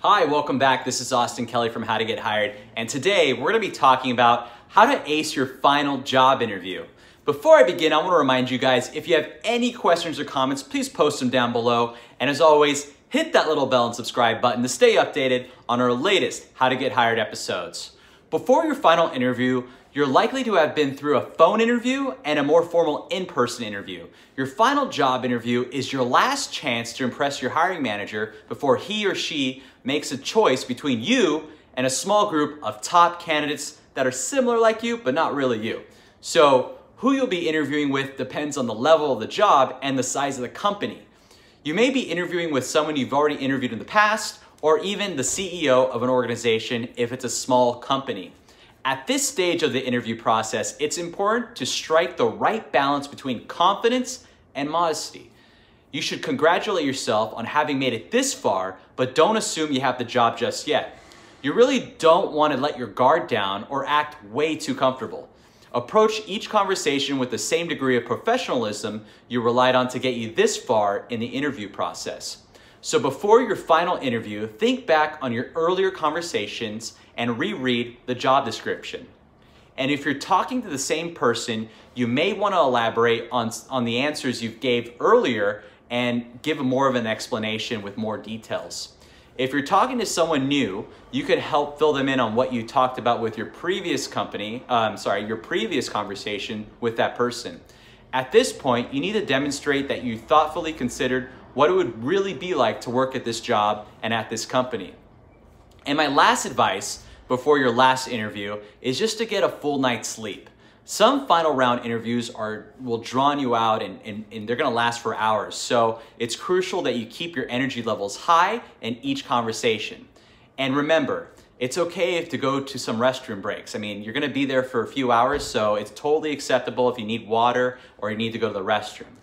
Hi, welcome back. This is Austin Kelly from How to Get Hired, and today we're going to be talking about how to ace your final job interview. Before I begin, I want to remind you guys if you have any questions or comments, please post them down below. And as always, hit that little bell and subscribe button to stay updated on our latest How to Get Hired episodes. Before your final interview, you're likely to have been through a phone interview and a more formal in-person interview. Your final job interview is your last chance to impress your hiring manager before he or she makes a choice between you and a small group of top candidates that are similar like you, but not really you. So who you'll be interviewing with depends on the level of the job and the size of the company. You may be interviewing with someone you've already interviewed in the past, or even the CEO of an organization if it's a small company. At this stage of the interview process, it's important to strike the right balance between confidence and modesty. You should congratulate yourself on having made it this far, but don't assume you have the job just yet. You really don't want to let your guard down or act way too comfortable. Approach each conversation with the same degree of professionalism you relied on to get you this far in the interview process. So before your final interview, think back on your earlier conversations and reread the job description. And if you're talking to the same person, you may want to elaborate on, on the answers you gave earlier and give more of an explanation with more details. If you're talking to someone new, you could help fill them in on what you talked about with your previous company, um, sorry, your previous conversation with that person. At this point, you need to demonstrate that you thoughtfully considered what it would really be like to work at this job and at this company. And my last advice before your last interview is just to get a full night's sleep. Some final round interviews are will draw you out and, and, and they're gonna last for hours. So it's crucial that you keep your energy levels high in each conversation. And remember, it's okay if to go to some restroom breaks. I mean, you're gonna be there for a few hours, so it's totally acceptable if you need water or you need to go to the restroom.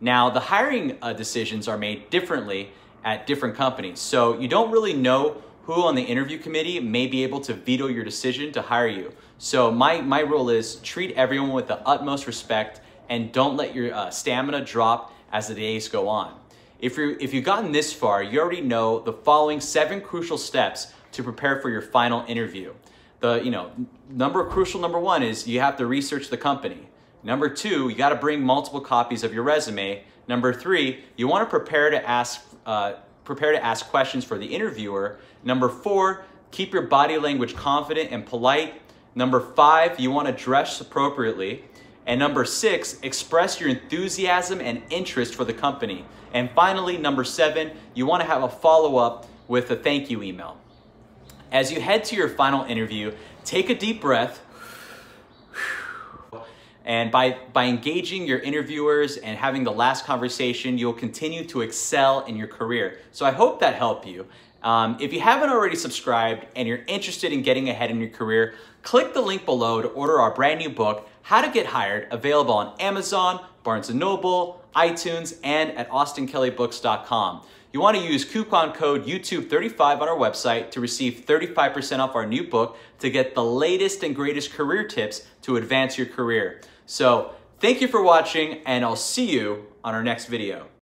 Now, the hiring uh, decisions are made differently at different companies. So you don't really know who on the interview committee may be able to veto your decision to hire you. So my, my rule is treat everyone with the utmost respect and don't let your uh, stamina drop as the days go on. If, you if you've gotten this far, you already know the following seven crucial steps to prepare for your final interview. The, you know, number crucial number one is you have to research the company. Number two, you got to bring multiple copies of your resume. Number three, you want to prepare to ask uh, prepare to ask questions for the interviewer. Number four, keep your body language confident and polite. Number five, you want to dress appropriately. And number six, express your enthusiasm and interest for the company. And finally, number seven, you want to have a follow up with a thank you email. As you head to your final interview, take a deep breath and by, by engaging your interviewers and having the last conversation, you'll continue to excel in your career. So I hope that helped you. Um, if you haven't already subscribed and you're interested in getting ahead in your career, click the link below to order our brand new book, How to Get Hired, available on Amazon, Barnes & Noble, iTunes, and at austinkellybooks.com. You want to use coupon code YouTube35 on our website to receive 35% off our new book to get the latest and greatest career tips to advance your career. So thank you for watching and I'll see you on our next video.